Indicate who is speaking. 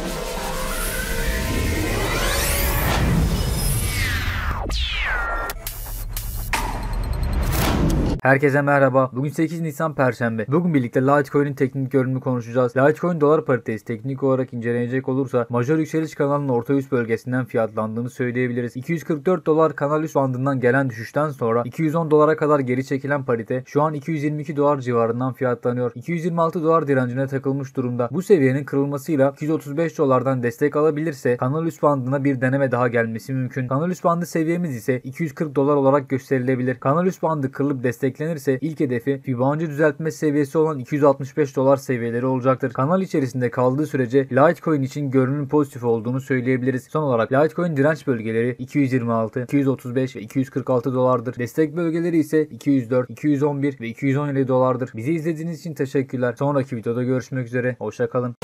Speaker 1: Thank you. Herkese merhaba. Bugün 8 Nisan Perşembe. Bugün birlikte Litecoin'in teknik görünümünü konuşacağız. Litecoin dolar paritesi teknik olarak incelenecek olursa majör yükseliş kanalının orta üst bölgesinden fiyatlandığını söyleyebiliriz. 244 dolar kanal üst bandından gelen düşüşten sonra 210 dolara kadar geri çekilen parite şu an 222 dolar civarından fiyatlanıyor. 226 dolar direncine takılmış durumda. Bu seviyenin kırılmasıyla 235 dolardan destek alabilirse kanal üst bandına bir deneme daha gelmesi mümkün. Kanal üst bandı seviyemiz ise 240 dolar olarak gösterilebilir. Kanal üst bandı kırılıp desteklenirse ilk hedefi Fibonacci düzeltme seviyesi olan 265 dolar seviyeleri olacaktır. Kanal içerisinde kaldığı sürece Litecoin için görünüm pozitif olduğunu söyleyebiliriz. Son olarak Litecoin direnç bölgeleri 226, 235 ve 246 dolardır. Destek bölgeleri ise 204, 211 ve 217 dolardır. Bizi izlediğiniz için teşekkürler. Sonraki videoda görüşmek üzere. Hoşçakalın.